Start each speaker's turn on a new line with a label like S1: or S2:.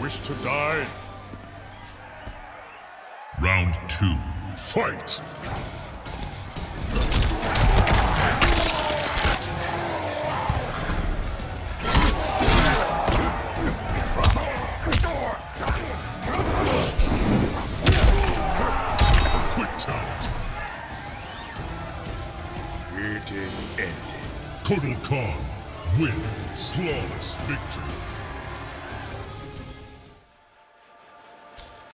S1: Wish to die?
S2: Round two.
S1: Fight!
S3: It is ended.
S2: Kotal Khan wins flawless victory.